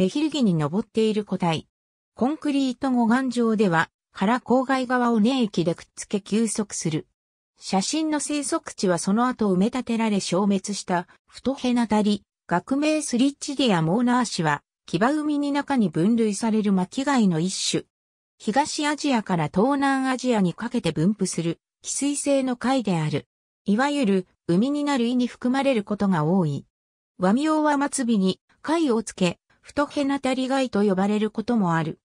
メヒルギに登っている個体。コンクリート護岸上では、腹郊外側を粘液でくっつけ休息する。写真の生息地はその後埋め立てられ消滅したフトヘナタリ、学名スリッチディアモーナーシは、騎馬海に中に分類される巻貝の一種。東アジアから東南アジアにかけて分布する、寄水性の貝である。いわゆる、海になる胃に含まれることが多い。和名は末尾に貝をつけ、太ヘナタリ貝と呼ばれることもある。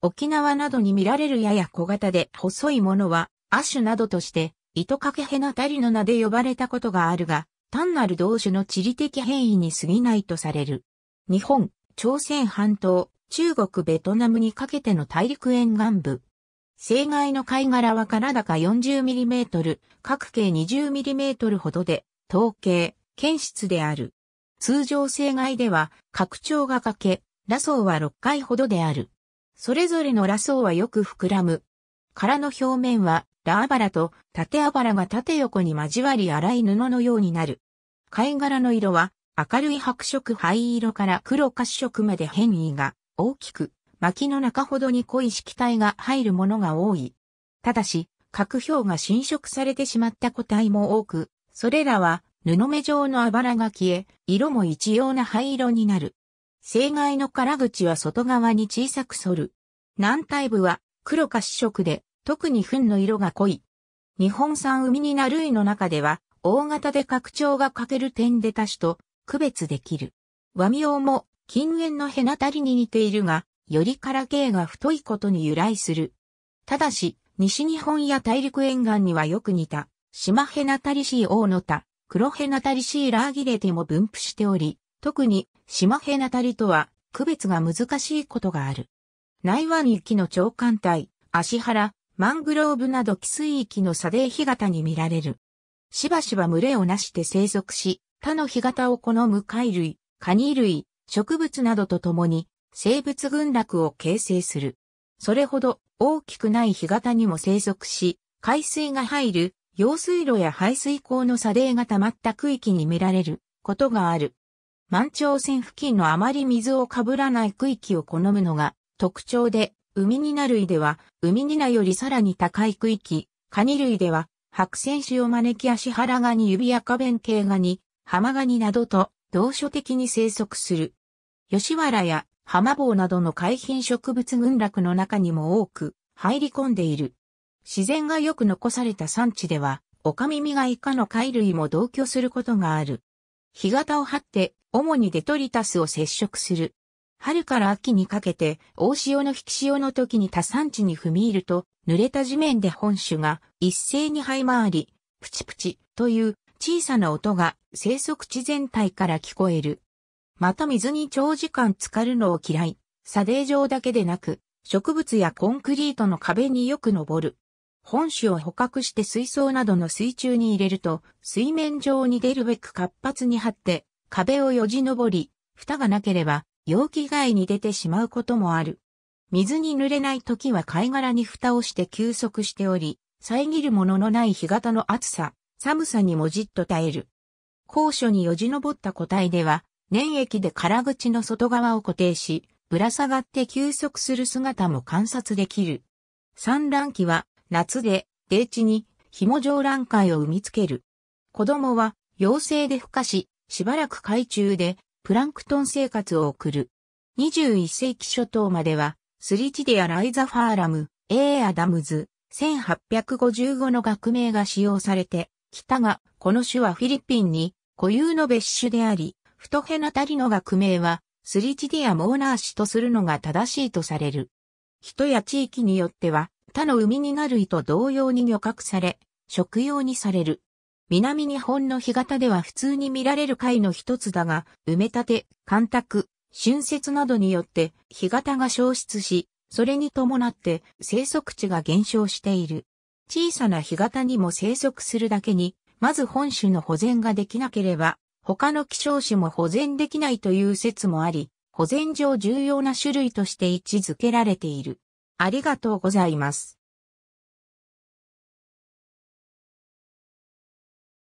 沖縄などに見られるやや小型で細いものは、亜種などとして、糸掛けヘナタリの名で呼ばれたことがあるが、単なる同種の地理的変異に過ぎないとされる。日本、朝鮮半島、中国ベトナムにかけての大陸沿岸部。生涯の貝殻は体高 40mm、角径 20mm ほどで、統計、検出である。通常生涯では、拡張が欠け、ラソーは6回ほどである。それぞれのラソーはよく膨らむ。殻の表面は、ラーバラと縦あばらが縦横に交わり粗い布のようになる。貝殻の色は、明るい白色灰色から黒褐色まで変異が大きく、薪の中ほどに濃い色体が入るものが多い。ただし、角標が侵食されてしまった個体も多く、それらは布目状のあばらが消え、色も一様な灰色になる。生涯の殻口は外側に小さく反る。南体部は黒褐色で、特に糞の色が濃い。日本産海になる類の中では、大型で拡張が欠ける点で多種と区別できる。和名も近縁のヘナタリに似ているが、より殻系が太いことに由来する。ただし、西日本や大陸沿岸にはよく似た、島ヘナタリシーオーノタ、黒ヘナタリシーラーギレテも分布しており、特に島ヘナタリとは区別が難しいことがある。内湾域の長官帯、足原、マングローブなど寄水域の砂泥干潟に見られる。しばしば群れをなして生息し、他の干潟を好む貝類、カニ類、植物などと共に生物群落を形成する。それほど大きくない干潟にも生息し、海水が入る用水路や排水溝の砂泥が溜まった区域に見られることがある。満潮線付近のあまり水をかぶらない区域を好むのが特徴で、海ニナ類では、海ニナよりさらに高い区域、カニ類では、白線種を招き足原ガニ指赤弁系ガニ、浜ガニなどと同所的に生息する。吉原や浜棒などの海浜植物群落の中にも多く入り込んでいる。自然がよく残された産地では、オカミミが以下の貝類も同居することがある。干潟を張って主にデトリタスを接触する。春から秋にかけて大潮の引き潮の時に多産地に踏み入ると、濡れた地面で本種が一斉に這い回り、プチプチという小さな音が生息地全体から聞こえる。また水に長時間浸かるのを嫌い、砂泥状だけでなく、植物やコンクリートの壁によく登る。本種を捕獲して水槽などの水中に入れると、水面上に出るべく活発に張って、壁をよじ登り、蓋がなければ、容器外に出てしまうこともある。水に濡れない時は貝殻に蓋をして休息しており、遮るもののない干潟の暑さ、寒さにもじっと耐える。高所によじ登った個体では、粘液で殻口の外側を固定し、ぶら下がって休息する姿も観察できる。産卵期は夏で、低地に紐状卵塊を産みつける。子供は幼生で孵化し、しばらく海中でプランクトン生活を送る。21世紀初頭までは、 Cerithidea rhizophorarum、A. Adams、1855の学名が使用されて、きたが、この種はフィリピンに固有の別種であり、フトヘナタリの学名は、スリチディア・モーナーシとするのが正しいとされる。人や地域によっては、他の海になると同様に漁獲され、食用にされる。南日本の干潟では普通に見られる貝の一つだが、埋め立て、干拓、春節などによって干潟が消失し、それに伴って生息地が減少している。小さな干潟にも生息するだけに、まず本種の保全ができなければ、他の希少種も保全できないという説もあり、保全上重要な種類として位置づけられている。ありがとうございます。